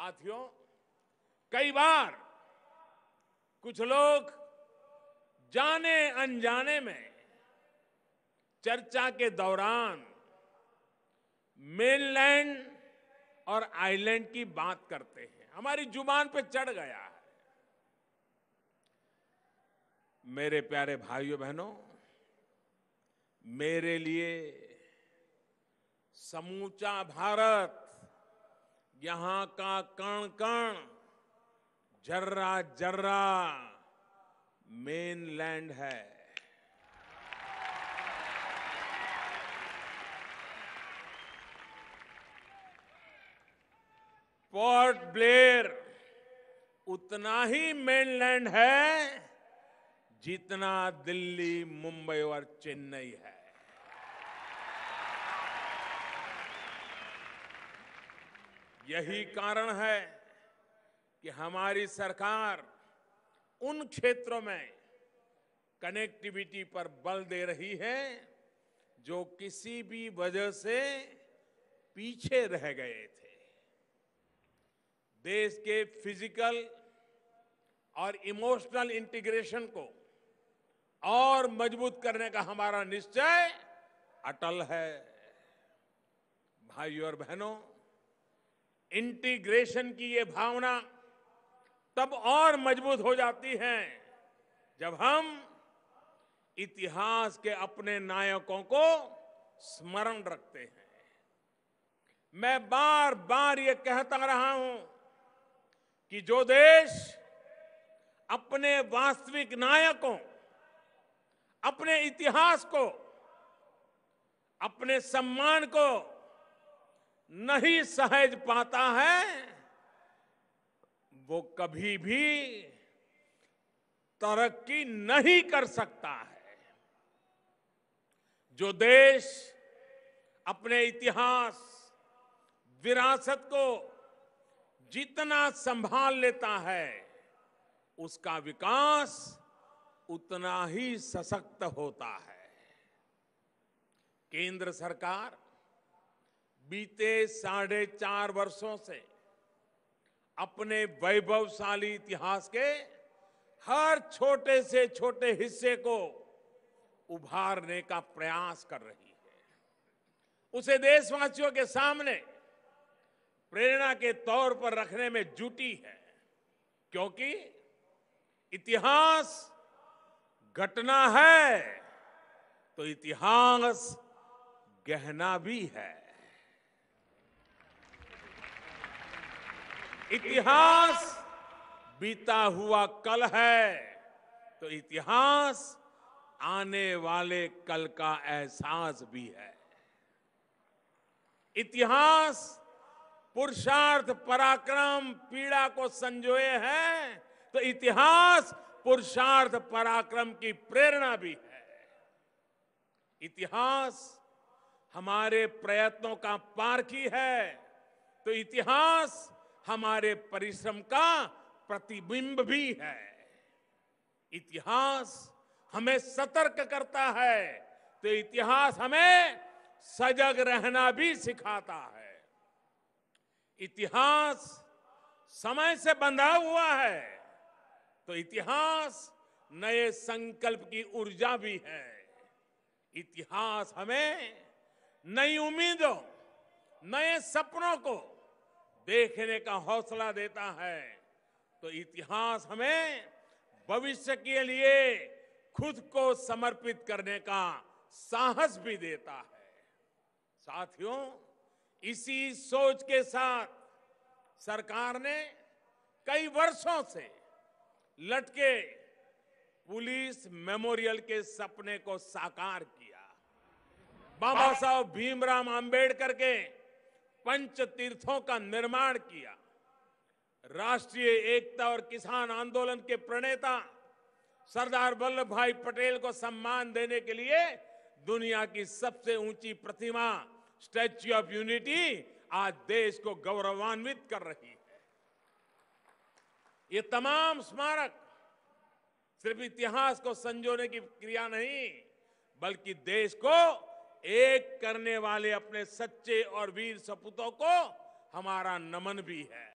साथियों, कई बार कुछ लोग जाने अनजाने में चर्चा के दौरान मेनलैंड और आइलैंड की बात करते हैं। हमारी ज़ुबान पे चढ़ गया है। मेरे प्यारे भाइयों, बहनों, मेरे लिए समूचा भारत यहाँ का कण कण, जर्रा जर्रा मेनलैंड है। पोर्ट ब्लेयर उतना ही मेनलैंड है, जितना दिल्ली, मुंबई और चेन्नई है। यही कारण है कि हमारी सरकार उन क्षेत्रों में कनेक्टिविटी पर बल दे रही है जो किसी भी वजह से पीछे रह गए थे। देश के फ़िज़िकल और इमोशनल इंटीग्रेशन को और मज़बूत करने का हमारा निश्चय अटल है। भाइयों और बहनों इंटीग्रेशन की ये भावना तब और मज़बूत हो जाती है जब हम इतिहास के अपने नायकों को स्मरण रखते हैं। मैं बार बार ये कहता रहा हूँ कि जो देश अपने वास्तविक नायकों, अपने इतिहास को, अपने सम्मान को नहीं सहज पाता है, वो कभी भी तरक्की नहीं कर सकता है। जो देश अपने इतिहास, विरासत को जितना संभाल लेता है, उसका विकास उतना ही सशक्त होता है। केंद्र सरकार बीते साढ़े चार वर्षों से अपने वैभवशाली इतिहास के हर छोटे से छोटे हिस्से को उभारने का प्रयास कर रही है। उसे देशवासियों के सामने प्रेरणा के तौर पर रखने में जुटी है, क्योंकि इतिहास घटना है तो इतिहास गहना भी है। इतिहास बीता हुआ कल है तो इतिहास आने वाले कल का एहसास भी है। इतिहास पुरुषार्थ, पराक्रम, पीड़ा को संजोए है तो इतिहास पुरुषार्थ, पराक्रम की प्रेरणा भी है। इतिहास हमारे प्रयत्नों का पारखी है तो इतिहास हमारे परिश्रम का प्रतिबिंब भी है। इतिहास हमें सतर्क करता है तो इतिहास हमें सजग रहना भी सिखाता है। इतिहास समय से बंधा हुआ है तो इतिहास नए संकल्प की ऊर्जा भी है। इतिहास हमें नई उम्मीदों, नए सपनों को देखने का हौसला देता है। तो इतिहास हमें भविष्य के लिए खुद को समर्पित करने का साहस भी देता है। साथियों इसी सोच के साथ सरकार ने कई वर्षों से लटके पुलिस मेमोरियल के सपने को साकार किया। बाबा साहब भीमराव अंबेडकर के पंच तीर्थों का निर्माण किया। राष्ट्रीय एकता और किसान आंदोलन के प्रणेता सरदार वल्लभ भाई पटेल को सम्मान देने के लिए दुनिया की सबसे ऊँची प्रतिमा स्टैच्यू ऑफ़ यूनिटी आज देश को गौरवान्वित कर रही है। ये तमाम स्मारक सिर्फ़ इतिहास को संजोने की क्रिया नहीं, बल्कि देश को एक करने वाले अपने सच्चे और वीर सपूतों को हमारा नमन भी है।